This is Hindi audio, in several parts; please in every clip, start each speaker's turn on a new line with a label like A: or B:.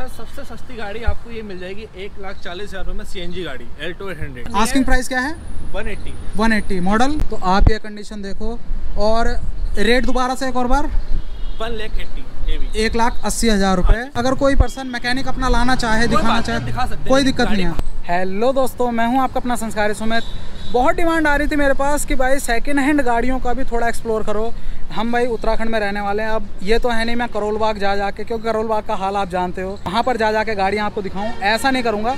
A: सर सबसे सस्ती गाड़ी आपको ये मिल जाएगी एक लाख चालीस हज़ार में सीएनजी गाड़ी Alto eight hundred
B: asking price क्या है?
A: वन एट्टी
B: 180 मॉडल तो आप ये कंडीशन देखो। और रेट दोबारा से एक और बार।
A: वन लैख एट्टी
B: एक लाख अस्सी हज़ार रुपए। अगर कोई पर्सन मैकेनिक अपना लाना चाहे दिखाना
A: नहीं, दिखा सकते
B: चाहे कोई दिक्कत नहीं है। हेलो दोस्तों मैं हूँ आपका अपना संस्कारी सुमित। बहुत डिमांड आ रही थी मेरे पास कि भाई सेकंड हैंड गाड़ियों का भी थोड़ा एक्सप्लोर करो। हम भाई उत्तराखंड में रहने वाले हैं। अब ये तो है नहीं मैं करोल बाग जा जाके क्योंकि करोल बाग का हाल आप जानते हो। वहाँ पर जा जाके गाड़ियाँ आपको दिखाऊँ, ऐसा नहीं करूँगा।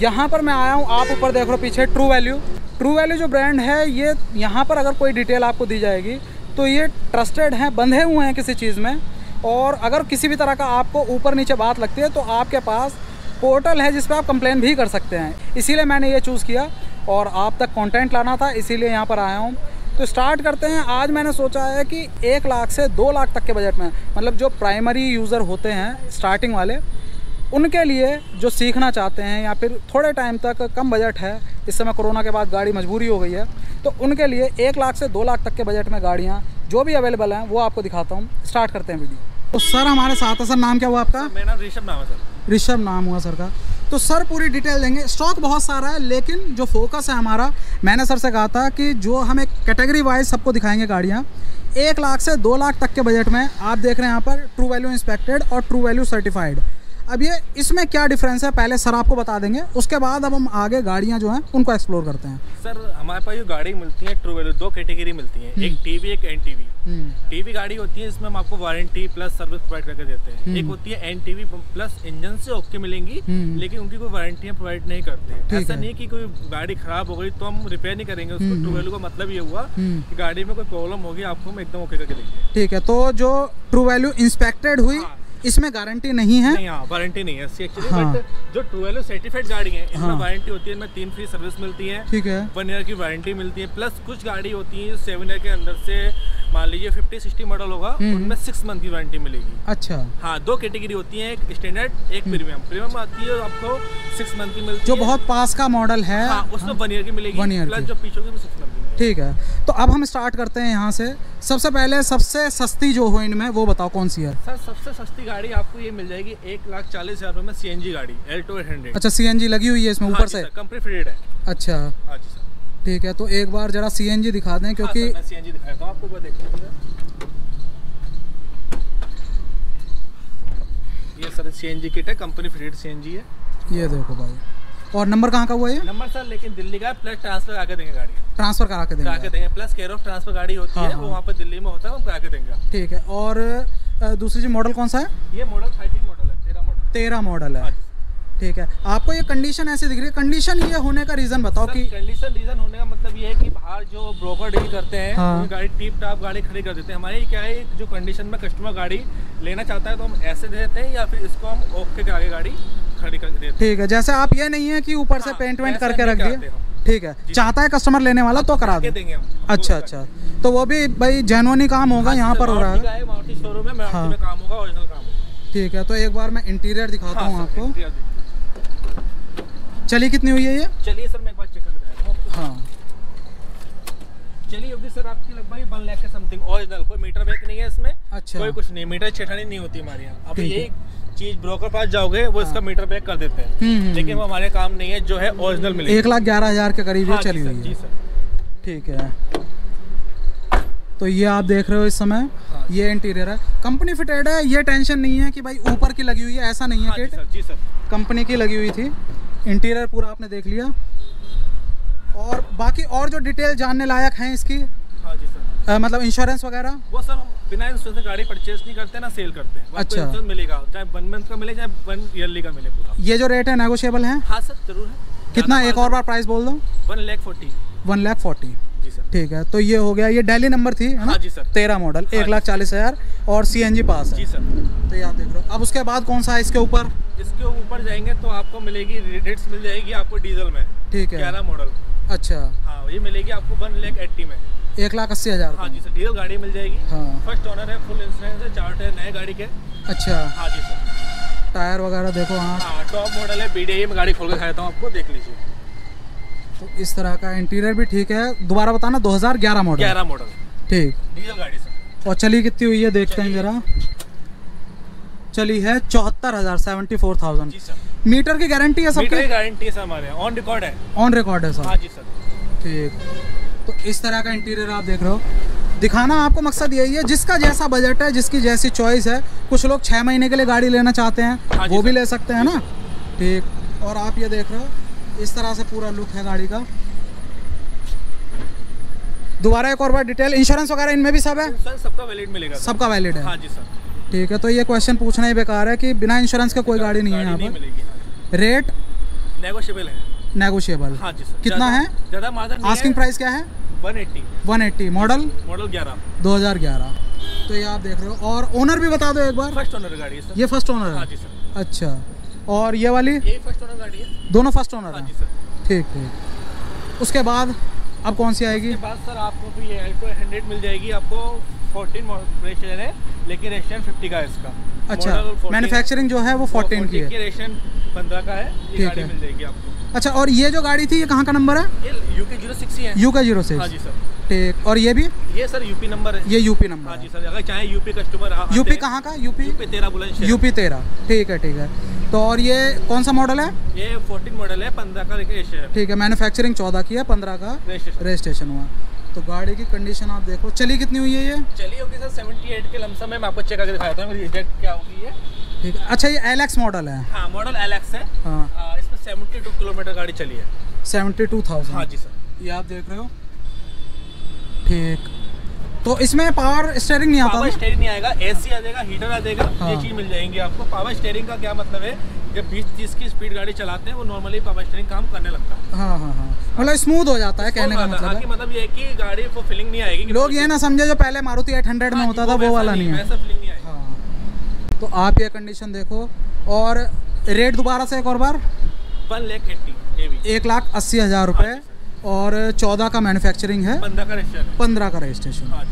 B: यहाँ पर मैं आया हूँ, आप ऊपर देख रहे हो पीछे ट्रू वैल्यू ट्रू वैल्यू जो ब्रांड है, ये यहाँ पर अगर कोई डिटेल आपको दी जाएगी तो ये ट्रस्टेड हैं, बंधे हुए हैं किसी चीज़ में। और अगर किसी भी तरह का आपको ऊपर नीचे बात लगती है तो आपके पास पोर्टल है जिस पर आप कंप्लेन भी कर सकते हैं। इसीलिए मैंने ये चूज़ किया। और आप तक कंटेंट लाना था इसीलिए यहाँ पर आया हूँ। तो स्टार्ट करते हैं। आज मैंने सोचा है कि एक लाख से दो लाख तक के बजट में मतलब जो प्राइमरी यूज़र होते हैं स्टार्टिंग वाले उनके लिए जो सीखना चाहते हैं या फिर थोड़े टाइम तक कम बजट है इस समय कोरोना के बाद गाड़ी मजबूरी हो गई है तो उनके लिए एक लाख से दो लाख तक के बजट में गाड़ियाँ जो भी अवेलेबल हैं वो आपको दिखाता हूँ। स्टार्ट करते हैं वीडियो तो सर हमारे साथ है। सर नाम क्या हुआ आपका?
A: मेरा नाम ऋषभ नाम है सर
B: ऋषभ नाम हुआ सर का। तो सर पूरी डिटेल देंगे। स्टॉक बहुत सारा है, लेकिन जो फोकस है हमारा, मैंने सर से कहा था कि जो हम एक कैटेगरी वाइज सबको दिखाएँगे गाड़ियाँ, एक लाख से दो लाख तक के बजट में आप देख रहे हैं यहाँ पर ट्रू वैल्यू इंस्पेक्टेड और ट्रू वैल्यू सर्टिफाइड अब ये इसमें क्या डिफरेंस है? पहले सर आपको बता देंगे उसके बाद अब हम आगे गाड़ियाँ जो हैं उनको एक्सप्लोर करते हैं।
A: सर हमारे पास जो गाड़ी मिलती है ट्रू वैल्यू दो कैटेगरी मिलती है एक टीवी एक एन टीवी
B: हम्म,
A: टीवी गाड़ी होती है इसमें हम आपको वारंटी प्लस सर्विस प्रोवाइड करके देते हैं। एक होती है एन टीवी प्लस इंजन से ओके मिलेंगी
B: हम्म।
A: लेकिन उनकी कोई वारंटियाँ प्रोवाइड नहीं करते। ऐसा नहीं कि कोई गाड़ी खराब हो गई तो हम रिपेयर नहीं करेंगे उसको ट्रू वैल्यू का मतलब ये हुआ
B: हम्म।
A: कि गाड़ी में कोई प्रॉब्लम होगी आपको हम एकदम ओके करके देंगे।
B: ठीक है तो जो ट्रू वैल्यू इंस्पेक्टेड हुई
A: हाँ।
B: इसमें गारंटी नहीं है।
A: हाँ वारंटी नहीं है इसकी एक्चुअली
B: हाँ।
A: बट जो ट्रू वैल्यू सर्टिफाइड गाड़ी है इनमें
B: हाँ।
A: वारंटी होती है इनमें तीन फ्री सर्विस मिलती है।
B: ठीक है।
A: वन ईयर की वारंटी मिलती है प्लस कुछ गाड़ी होती है सेवन ईयर के अंदर से मान लीजिए फिफ्टी सिक्सटी मॉडल होगा
B: हम्म।
A: उनमें सिक्स मंथ की वारंटी मिलेगी।
B: अच्छा।
A: हाँ दो कैटेगरी होती है एक स्टैंडर्ड एक प्रीमियम प्रीमियम आती है आपको सिक्स मंथ की मिलती है।
B: जो बहुत पास का मॉडल है।
A: हाँ उसमें वन ईयर की मिलेगी प्लस जो पीछे की सिक्स मंथ
B: ठीक है। तो अब हम स्टार्ट करते हैं यहाँ से। सबसे पहले सबसे सस्ती जो हो इनमें वो बताओ कौन सी है?
A: सर सबसे सस्ती गाड़ी आपको ये मिल जाएगी एक लाख चालीस हज़ार में सीएनजी गाड़ी एल टू एट
B: अच्छा सीएनजी लगी हुई है इसमें ऊपर से?
A: कंपनी फिटेड है।
B: अच्छा।
A: हाँ जी सर।
B: ठीक है तो एक बार जरा सीएनजी दिखा दें क्योंकि
A: हाँ, सर, मैं सीएनजी दिखाता हूँ आपको वो देख लीजिए ये सर सीएनजी किट है कंपनी फिटेड सीएनजी है।
B: ये देखो भाई। और नंबर कहाँ का हुआ है
A: नंबर सर लेकिन दिल्ली का प्लस ट्रांसफ़र आके देंगे गाड़ी।
B: ट्रांसफ़र करा के
A: करा
B: देंगे
A: प्लस केयर ऑफ़ ट्रांसफ़र गाड़ी होती
B: हाँ,
A: है
B: हाँ।
A: वो वहाँ पर दिल्ली में होता है वो करा के देंगे।
B: ठीक है और दूसरी जी मॉडल कौन सा है?
A: ये मॉडल थर्टीन मॉडल है तेरह मॉडल
B: तेरह मॉडल
A: हाँ।
B: है ठीक है आपको ये कंडीशन ऐसी दिख रही है कंडीशन ये होने का रीज़न बताओ कि
A: कंडीशन रीजन होने का मतलब ये है कि बाहर जो ब्रोकर डील करते हैं
B: हाँ।
A: गाड़ी टीप टाप गाड़ी खड़ी कर देते हैं। हमारे क्या है जो कंडीशन में कस्टमर गाड़ी लेना चाहता है तो हम ऐसे दे देते हैं या फिर इसको हम ओके के आगे गाड़ी खड़ी कर देते
B: ठीक है जैसे आप ये नहीं है कि ऊपर से
A: हाँ,
B: पेंट वेंट करके रख
A: हम।
B: ठीक है चाहता है कस्टमर लेने वाला तो करा
A: के
B: दे।
A: देंगे
B: अच्छा अच्छा। तो वो भी भाई जेनुअनी काम होगा यहाँ पर हो रहा है।
A: है शोरूम है मारुति
B: हाँ।
A: में काम होगा ओरिजिनल काम
B: ठीक है तो एक बार मैं इंटीरियर दिखाता हूँ
A: हाँ,
B: आपको। चलिए कितनी हुई है ये?
A: चलिए सर मैं एक बार चेक कर हाँ चलिए होगी सर आपकी लगभग वन लाख के समथिंग ओरिजिनल कोई मीटर बैक नहीं है इसमें।
B: अच्छा।
A: कोई कुछ नहीं मीटर छेठानी नहीं होती हमारे यहाँ। अब यही चीज़ ब्रोकर पास जाओगे वो इसका मीटर बैक कर देते हैं।
B: हम्म, हम्म,
A: लेकिन वो हमारे काम नहीं है जो है ओरिजिनल मिलेगी।
B: एक लाख ग्यारह हज़ार के करीब
A: हाँ,
B: चली हुई है। ठीक है। तो ये आप देख रहे हो इस समय
A: हाँ।
B: ये इंटीरियर है। कंपनी फिटेड है ये टेंशन नहीं है कि भाई ऊपर की लगी हुई है ऐसा नहीं है
A: हाँ
B: किट
A: जी सर।
B: कंपनी की लगी हुई थी। इंटीरियर पूरा आपने देख लिया। और बाकी और जो डिटेल जानने लायक हैं इसकी
A: हाँ जी सर।
B: अ, मतलब इंश्योरेंस वगैरह?
A: वो सर बिना इंश्योरेंस से गाड़ी परचेज नहीं करते ना सेल करते हैं।
B: अच्छा।
A: इंश्योरेंस मिलेगा चाहे वन मंथ का मिले चाहे वन ईयरली का मिले पूरा।
B: ये जो रेट है नेगोशिएबल है?
A: हाँ सर ज़रूर है।
B: कितना एक और बार प्राइस बोल दो।
A: One lakh forty
B: one lakh forty ठीक है तो ये हो गया ये डेली नंबर थी है ना?
A: हाँ जी सर।
B: तेरह मॉडल
A: हाँ
B: एक लाख चालीस हज़ार और सी एन जी पास है।
A: जी सर।
B: तो ये आप देख रहे हो। अब उसके बाद कौन सा है इसके ऊपर?
A: इसके ऊपर जाएँगे तो आपको मिलेगी रेट्स मिल जाएगी आपको डीजल में।
B: ठीक है।
A: ग्यारह मॉडल
B: अच्छा।
A: हाँ ये मिलेगी आपको वन लैख एट्टी में।
B: एक लाख अस्सी हज़ार
A: हाँ जी सर डीजल गाड़ी मिल जाएगी।
B: हाँ।
A: फ़र्स्ट ओनर है फुल इंश्योरेंस है चार टायर नए गाड़ी के।
B: अच्छा।
A: हाँ जी सर।
B: टायर वगैरह देखो हाँ
A: हाँ टॉप मॉडल है बी में गाड़ी खोल के दिखाता हूँ आपको देख लीजिए।
B: तो इस तरह का इंटीरियर भी ठीक है। दोबारा बताना 2011 मॉडल।
A: ग्यारह मॉडल।
B: ठीक।
A: डीजल गाड़ी सर।
B: और चली कितनी हुई है देखते हैं जरा। चली है चौहत्तर हज़ार सेवेंटी फोर थाउज़ेंड। मीटर की गारंटी है सबकी?
A: गारंटी है सर हमारे ऑन रिकॉर्ड है।
B: ऑन रिकॉर्ड है सर।
A: हाँ जी सर।
B: ठीक। तो इस तरह का इंटीरियर आप देख रहे हो। दिखाना आपको मकसद यही है जिसका जैसा बजट है जिसकी जैसी चॉइस है कुछ लोग छः महीने के लिए गाड़ी लेना चाहते हैं
A: हाँ
B: वो भी ले सकते हैं ना? ठीक। और आप ये देख रहे हो इस तरह से पूरा लुक है गाड़ी का। दोबारा एक और बार डिटेल इंश्योरेंस वगैरह इनमें भी सब है?
A: सर सबका वैलिड मिलेगा
B: सबका वैलिड है।
A: हाँ जी सर।
B: ठीक है तो ये क्वेश्चन पूछना ही बेकार है कि बिना इंश्योरेंस का कोई गाड़ी नहीं है यहाँ पर।
A: हाँ
B: रेट
A: नेगोशियबल है।
B: नेगोशिएबल
A: हाँ जी सर
B: कितना है?
A: ज़्यादा
B: आस्किंग प्राइस क्या है?
A: वन एट्टी
B: 180 मॉडल
A: मॉडल ग्यारह।
B: 2011 तो ये आप देख रहे हो। और ओनर भी बता दो एक बार।
A: फ़र्स्ट ओनर गाड़ी है सर
B: ये फ़र्स्ट ओनर
A: हाँ?
B: है
A: जी सर
B: अच्छा। और ये वाली?
A: ये फ़र्स्ट ओनर गाड़ी है।
B: दोनों फ़र्स्ट ओनर
A: हाँ जी सर
B: ठीक ठीक। उसके बाद अब कौन सी आएगी?
A: उसके बाद सर आपको फिर ये अल्टो हंड्रेड मिल जाएगी। आपको फोर्टीन रजिस्ट्रेशन है लेकिन रजिस्ट्रेशन फिफ्टी का है इसका।
B: अच्छा।
A: Model 14
B: मैन्युफैक्चरिंग जो है वो 14 की है।
A: रजिस्ट्रेशन पंद्रह का है।
B: ठीक है।
A: मिल जाएगी आपको।
B: अच्छा और ये जो गाड़ी थी ये कहाँ का नंबर है?
A: ये यूके ज़ीरो सिक्स है
B: यू का ज़ीरो
A: हाँ
B: सिक्स ठीक और ये भी?
A: ये सर यूपी नंबर है।
B: ये यूपी
A: हाँ
B: नंबर
A: जी सर अगर चाहे यूपी कस्टमर
B: यूपी कहाँ का? यूपी
A: यूपी तेरह बुलंद
B: यूपी तेरह। ठीक है ठीक है। तो और ये कौन सा मॉडल है?
A: ये फोर्टीन मॉडल है पंद्रह का रजिस्ट्रेशन
B: ठीक है मैन्युफैक्चरिंग चौदह की है पंद्रह का रजिस्ट्रेशन हुआ। तो गाड़ी की कंडीशन आप देखो। चली कितनी हुई है ये?
A: चलिए होगी सर 78 के लमसम में मैं आपको चेक करके दिखाता हूँ रिजेक्ट क्या होगी ये।
B: ठीक है। अच्छा ये एल मॉडल है।
A: हाँ मॉडल एलेक्स है।
B: हाँ।
A: इसमें 72 किलोमीटर गाड़ी चली है।
B: Seventy two thousand.
A: हाँ जी सर।
B: ये आप देख रहे हो? ठीक। तो इसमें पावर स्टेयरिंग नहीं आता
A: पावर? स्टेयरिंग नहीं आएगा एसी आ जाएगा हीटर आ जाएगा
B: हाँ।
A: ये चीज़ मिल जाएँगी आपको। पावर स्टेयरिंग का क्या मतलब है? जब 20 30 की स्पीड गाड़ी चलाते हैं वो नॉर्मली पावर स्टेयरिंग काम करने लगता है।
B: हाँ हाँ हाँ। मतलब स्मूथ हो जाता है कहने का मतलब है
A: मतलब ये कि गाड़ी को फीलिंग नहीं आएगी
B: लोग ये ना समझे जो पहले मारुति 800 में
A: हाँ
B: होता था वो वाला नहीं है
A: फीलिंग नहीं आएगी।
B: हाँ। तो आप ये कंडीशन देखो। और रेट दोबारा से एक और बार।
A: वन लैख एट्टी
B: एक लाख अस्सी हज़ार रुपये और चौदह का मैन्युफैक्चरिंग है।
A: पंद्रह का रजिस्टर
B: पंद्रह का रजिस्ट्रेशन
A: हाँ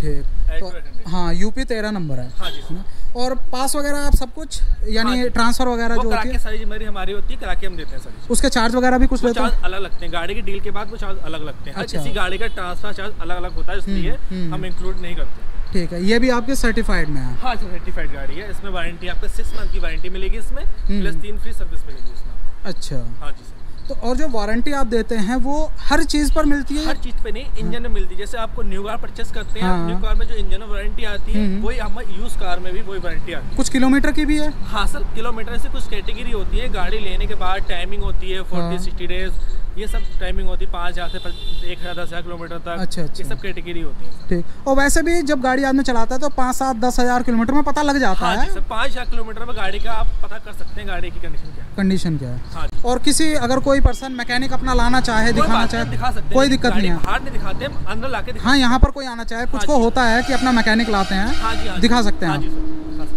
B: ठीक। तो
A: हाँ
B: यूपी तेरह नंबर है।
A: हाँ जी
B: और पास वगैरह आप सब कुछ यानी
A: हाँ
B: ट्रांसफ़र वगैरह जो होती है?
A: सारी ज़िम्मेदारी हमारी होती है करा के हम देते हैं सर।
B: उसके चार्ज वगैरह भी कुछ लेते हैं?
A: चार्ज अलग लगते हैं। गाड़ी की डील के बाद वो चार्ज अलग लगते हैं।
B: अच्छा।
A: किसी गाड़ी का ट्रांसफ़र चार्ज अलग अलग होता है इसलिए
B: हम्म।
A: हम इंक्लूड नहीं करते।
B: ठीक है ये भी आपके सर्टिफाइड में है?
A: हाँ सर्टिफाइड गाड़ी है। इसमें वारंटी आपको सिक्स मंथ की वारंटी मिलेगी इसमें
B: हम्म।
A: प्लस तीन फ्री सर्विस मिलेगी इसमें।
B: अच्छा।
A: हाँ जी सर।
B: तो और जो वारंटी आप देते हैं वो हर चीज़ पर मिलती है?
A: हर चीज़ पे नहीं इंजन में मिलती है। जैसे आपको न्यू कार परचेस करते हैं
B: हाँ।
A: न्यू कार में जो इंजन में वारंटी आती है
B: हम्म।
A: वही हम यूज़ कार में भी वही वारंटी आती है।
B: कुछ किलोमीटर की भी है?
A: हाँ सर किलोमीटर से कुछ कैटेगरी होती है। गाड़ी लेने के बाद टाइमिंग होती है
B: हाँ।
A: फोर्टी सिक्सटी डेज़ ये सब टाइमिंग होती है पाँच हज़ार से एक हज़ार दस हज़ार किलोमीटर तक।
B: अच्छा, अच्छा।
A: ये सब कैटेगरी होती है।
B: ठीक। और वैसे भी जब गाड़ी आदमी चलाता है तो पाँच सात दस हज़ार किलोमीटर में पता लग जाता
A: हाँ
B: है।
A: पाँच हज़ार किलोमीटर में गाड़ी का आप पता कर सकते हैं गाड़ी की कंडीशन क्या है।
B: कंडीशन क्या है?
A: हाँ
B: और किसी अगर कोई पर्सन मैकेनिक अपना लाना चाहे दिखाना चाहे
A: दिखा सकते
B: कोई दिक्कत नहीं है।
A: बाहर नहीं दिखाते अंदर लाके दिखा
B: हाँ यहाँ पर कोई आना चाहे कुछ
A: हाँ
B: को होता है कि अपना मैकेनिक लाते हैं
A: हाँ हाँ।
B: दिखा सकते हैं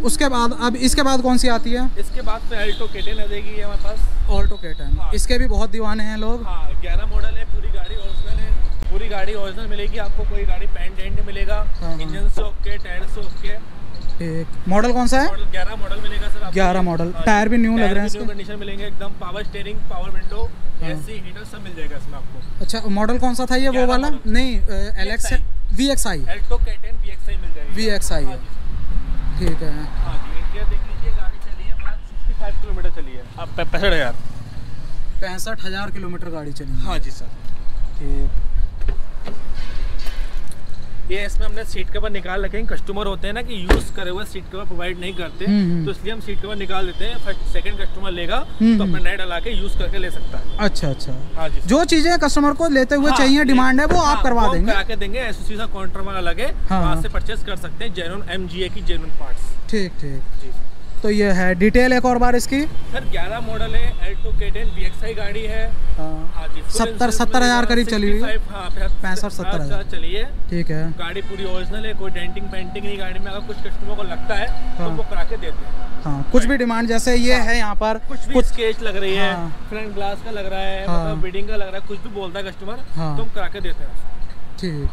B: उसके बाद अब इसके बाद कौन सी आती है?
A: इसके बाद फिर अल्टो केटेन आ जाएगी हमारे पास।
B: ऑल्टो केटन
A: हाँ।
B: इसके भी बहुत दीवाने हैं लोग।
A: हाँ ग्यारह मॉडल है पूरी गाड़ी ओरिजिनल है। पूरी गाड़ी ओरिजिनल मिलेगी आपको कोई गाड़ी पेंट एंड मिलेगा।
B: हाँ।
A: इंजन से ओके टायर से ओके
B: एक मॉडल कौन सा है?
A: मॉडल ग्यारह मॉडल मिलेगा सर आपको।
B: 11 मॉडल।
A: हाँ
B: टायर भी new लग रहे हैं।
A: न्यू कंडीशन मिलेंगे एकदम पावर स्टीयरिंग पावर विंडो
B: हाँ।
A: एसी हीटर सब मिल जाएगा इसमें आपको।
B: अच्छा मॉडल कौन सा था ये वो वाला? नहीं L X V X I
A: Alto K ten VXI मिल जाएगी।
B: वी एक्स आई
A: हाँ
B: ठीक है।
A: हाँ चली है किलोमीटर चली है। अब पैंसठ हज़ार।
B: पैंसठ हज़ार किलोमीटर गाड़ी चली हाँ।
A: जी सर
B: ठीक।
A: ये इसमें हमने सीट कवर निकाल रखे हैं। कस्टमर होते हैं ना कि यूज़ करे हुए सीट कवर प्रोवाइड नहीं करते।
B: हम्म, हम्म।
A: तो इसलिए हम सीट कवर निकाल देते हैं। फ़र्स्ट सेकंड कस्टमर लेगा
B: हम्म,
A: तो अपना नया डला के यूज़ करके ले सकता है।
B: अच्छा अच्छा।
A: हाँ जी।
B: जो चीज़ें कस्टमर को लेते हुए
A: हाँ,
B: चाहिए डिमांड है वो आप
A: हाँ,
B: करवा
A: वो
B: देंगे।
A: करा के देंगे। एसोसी का काउंटर वाला लगे
B: हाँ,
A: वहाँ
B: हाँ।
A: से परचेस कर सकते हैं। जेनुन एम की जेनुन पार्ट
B: ठीक ठीक।
A: जी।
B: तो ये है। डिटेल एक और बार इसकी।
A: सर 11 मॉडल है एल्टो केटेन वी गाड़ी है।
B: हाँ,
A: हाँ
B: सत्तर- सत्तर हज़ार करीब चली हुई।
A: 65, हाँ,
B: पैंसठ, सत्तर हज़ार।
A: चली है
B: ठीक है।
A: गाड़ी पूरी ओरिजिनल है कोई डेंटिंग पेंटिंग नहीं गाड़ी में। अगर कुछ कस्टमर को लगता है तो। वो करा के देते हैं।
B: हाँ कुछ भी डिमांड जैसे ये हाँ, है यहाँ पर
A: कुछ भी
B: कुछ
A: स्केच लग रही है। फ्रंट ग्लास का लग रहा है। मतलब बिल्डिंग का लग रहा है कुछ भी बोलता है कस्टमर। तो हम करा के देते हैं।
B: ठीक।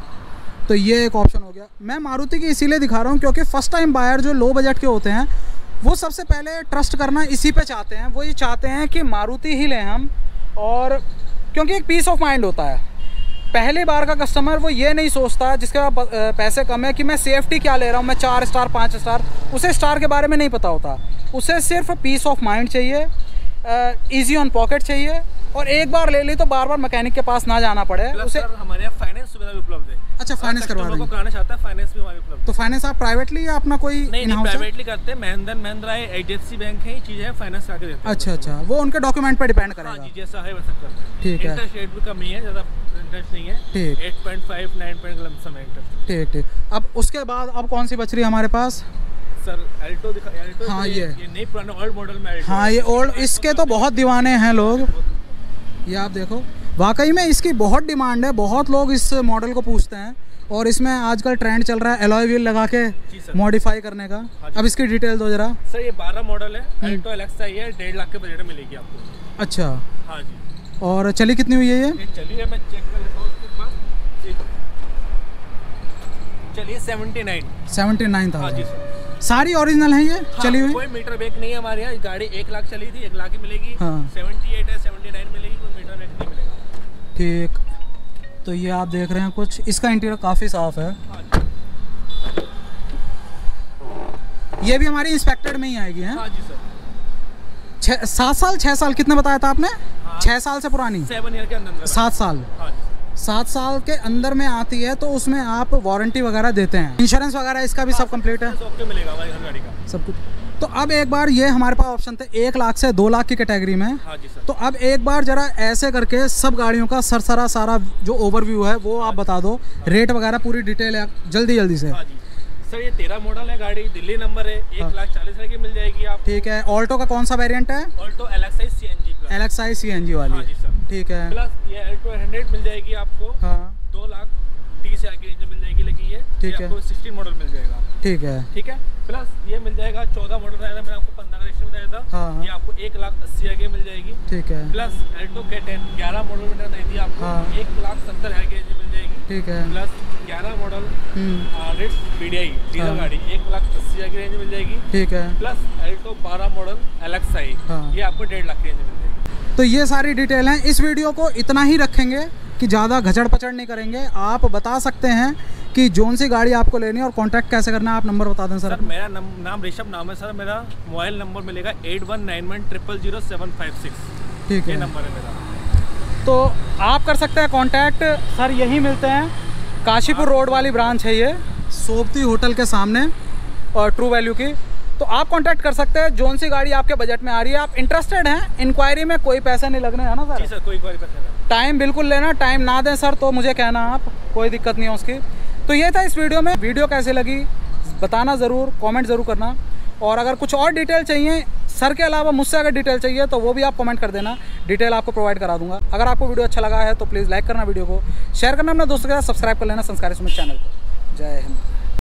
B: तो ये एक ऑप्शन हो गया। मैं मारुति की इसीलिए दिखा रहा हूँ क्योंकि फ़र्स्ट टाइम बायर जो लो बजट के होते हैं वो सबसे पहले ट्रस्ट करना इसी पे चाहते हैं। वो ये चाहते हैं कि मारुति ही लें हम और क्योंकि एक पीस ऑफ़ माइंड होता है। पहली बार का कस्टमर वो ये नहीं सोचता जिसके पास पैसे कम है कि मैं सेफ्टी क्या ले रहा हूँ, मैं चार स्टार पाँच स्टार उसे स्टार के बारे में नहीं पता होता। उसे सिर्फ़ पीस ऑफ़ माइंड चाहिए ईजी ऑन पॉकेट चाहिए और एक बार ले ली तो बार बार मैकेनिक के पास ना जाना पड़े। उसे
A: हमारे यहाँ फाइनेंस सुविधा भी उपलब्ध है।
B: अच्छा फाइनेंस करवा
A: को
B: देंगे।
A: कराना चाहता है फाइनेंस भी हमारी उपलब्ध है।
B: तो फाइनेंस आप प्राइवेटली या अपना कोई
A: नहीं नहीं प्राइवेटली करते हैं। महिंद्रा महिंद्रा है एच बैंक है चीज़ है फाइनेंस करके देते हैं।
B: अच्छा अच्छा। वो उनके डॉक्यूमेंट पे डिपेंड
A: हाँ
B: करेगा
A: जी जैसा है वैसा करते हैं।
B: ठीक है।
A: इंटरेस्ट रेट भी कम ही है ज़्यादा इंटरेस्ट नहीं है।
B: ठीक।
A: Eight point five nine point lumpsum है इंटरेस्ट
B: ठीक ठीक। अब उसके बाद अब कौन सी बच रही है हमारे पास?
A: सर एल्टो दिखा एल्टो
B: हाँ,
A: तो
B: ये।
A: ये। नई पुराने ओल्ड मॉडल में
B: हाँ ये ओल्ड इसके तो बहुत दीवाने हैं लोग। ये आप देखो। वाकई में इसकी बहुत डिमांड है बहुत लोग इस मॉडल को पूछते हैं और इसमें आजकल ट्रेंड चल रहा है एलॉय व्हील लगा के मॉडिफाई करने का।
A: हाँ
B: अब इसकी डिटेल दो जरा।
A: सर ये बारह मॉडल है
B: हम्म।
A: एल्टो एलेक्सा ही डेढ़ लाख के बजट में मिलेगी आपको।
B: अच्छा।
A: हाँ जी।
B: और चली कितनी हुई है ये?
A: ये चलिए मैं चेक कर लेता हूँ उसके चलिए सेवेंटी नाइन
B: सेवेंटी नाइन
A: हाँ जी
B: था
A: सर।
B: सारी ओरिजिनल है ये?
A: हाँ,
B: चली हुई?
A: कोई मीटर ब्रेक नहीं है हमारे यहाँ। गाड़ी एक लाख चली थी एक लाख ही मिलेगी।
B: हाँ।
A: सेवेंटी एट है सेवेंटी नाइन मिलेगी कोई मीटर ब्रेक नहीं मिलेगा
B: ठीक। तो ये आप देख रहे हैं कुछ। इसका इंटीरियर काफ़ी साफ़ है। ये भी हमारी इंस्पेक्टेड में ही आएगी हैं?
A: हाँ
B: छः सात साल? छः साल? कितने बताया था आपने?
A: हाँ।
B: छः साल से पुरानी?
A: सेवन ईयर के अंदर। अंदर
B: सात साल।
A: हाँ
B: सात साल के अंदर में आती है तो उसमें आप वारंटी वगैरह देते हैं। इंश्योरेंस वगैरह इसका भी सब कंप्लीट है?
A: मिलेगा गाड़ी का।
B: सब कुछ। तो अब एक बार ये हमारे पास ऑप्शन थे एक लाख से दो लाख की कैटेगरी में।
A: हाँ जी सर
B: तो अब एक बार जरा ऐसे करके सब गाड़ियों का सरसरा सारा जो ओवरव्यू है वो आप बता दो। रेट वगैरह पूरी डिटेल है जल्दी जल्दी से।
A: हाँ जी। सर ये तेरह मॉडल है गाड़ी दिल्ली नंबर है
B: हाँ।
A: एक लाख चालीस हज़ार की मिल जाएगी आप
B: ठीक है ऑल्टो का कौन सा वेरिएंट है?
A: Alto LXI C N G
B: L X I C N G
A: हाँ
B: वाली ठीक है।
A: प्लस ये हंड्रेड मिल जाएगी आपको।
B: हाँ।
A: दो लाख हज़ार की रेंज मिल जाएगी लेकिन ये
B: ठीक है।
A: आपको सिक्सटीन मॉडल मिल जाएगा।
B: ठीक है।
A: ठीक है? प्लस ये मिल जाएगा चौदह मॉडल बताया था मैंने आपको पंद्रह का रजिस्टर बताया था।
B: हाँ, हाँ।
A: ये आपको एक लाख अस्सी की मिल जाएगी।
B: ठीक है।
A: प्लस एल्टो के टेन ग्यारह मॉडल में बताई थी आपको।
B: हाँ।
A: एक लाख सत्तर हज़ार की रेंज मिल जाएगी।
B: ठीक है।
A: प्लस ग्यारह model
B: hmm,
A: hundred P D I diesel. गाड़ी एक लाख अस्सी हज़ार की रेंज मिल जाएगी।
B: ठीक है।
A: प्लस एल्टो बारह मॉडल एलेक्साई
B: हाँ।
A: ये आपको डेढ़ लाख की रेंज मिल जाएगी।
B: तो ये सारी डिटेल हैं। इस वीडियो को इतना ही रखेंगे। कि ज़्यादा घचड़ पचड़ नहीं करेंगे। आप बता सकते हैं कि जोन सी गाड़ी आपको लेनी है और कांटेक्ट कैसे करना है आप नंबर बता दें सर।
A: सर मेरा नम, नाम ऋषभ नाम है सर। मेरा मोबाइल नंबर मिलेगा eight one nine one triple zero seven five six.
B: ठीक है।
A: नंबर है मेरा।
B: तो आप कर सकते हैं कांटेक्ट सर यहीं मिलते हैं। काशीपुर रोड वाली ब्रांच है ये सोबती होटल के सामने और ट्रू वैल्यू की। तो आप कांटेक्ट कर सकते हैं। जोन सी गाड़ी आपके बजट में आ रही है। आप इंटरेस्टेड हैं इंक्वायरी में कोई पैसे नहीं लगने है ना सर?
A: जी सर कोई कोई पैसा नहीं।
B: टाइम बिल्कुल लेना, टाइम ना दें सर तो मुझे कहना आप, कोई दिक्कत नहीं है उसकी। तो ये था इस वीडियो में, वीडियो कैसे लगी, बताना ज़रूर कमेंट ज़रूर करना। और अगर कुछ और डिटेल चाहिए, सर के अलावा मुझसे अगर डिटेल चाहिए तो वो भी आप कमेंट कर देना डिटेल आपको प्रोवाइड करा दूँगा। अगर आपको वीडियो अच्छा लगा है तो प्लीज़ लाइक करना वीडियो को शेयर करना अपने दोस्तों के साथ सब्सक्राइब कर लेना, संस्कारी सुमित चैनल को। जय हिंद।